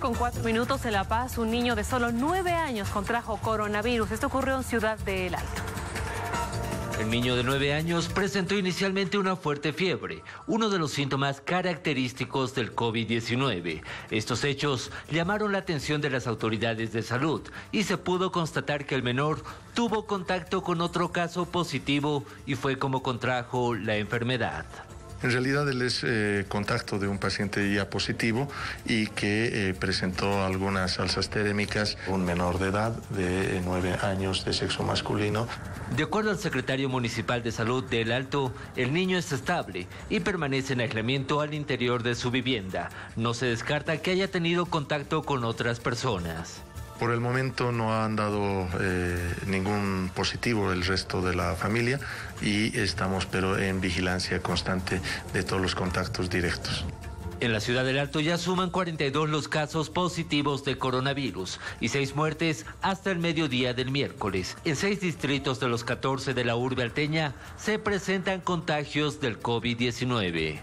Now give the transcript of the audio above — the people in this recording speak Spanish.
con cuatro minutos en La Paz, un niño de solo nueve años contrajo coronavirus. Esto ocurrió en Ciudad del Alto. El niño de nueve años presentó inicialmente una fuerte fiebre, uno de los síntomas característicos del COVID-19. Estos hechos llamaron la atención de las autoridades de salud y se pudo constatar que el menor tuvo contacto con otro caso positivo y fue como contrajo la enfermedad. En realidad él es eh, contacto de un paciente ya positivo y que eh, presentó algunas alzas térmicas, un menor de edad de nueve años de sexo masculino. De acuerdo al secretario municipal de salud del Alto, el niño es estable y permanece en aislamiento al interior de su vivienda. No se descarta que haya tenido contacto con otras personas. Por el momento no han dado eh, ningún positivo el resto de la familia y estamos pero en vigilancia constante de todos los contactos directos. En la ciudad del Alto ya suman 42 los casos positivos de coronavirus y seis muertes hasta el mediodía del miércoles. En seis distritos de los 14 de la urbe alteña se presentan contagios del COVID-19.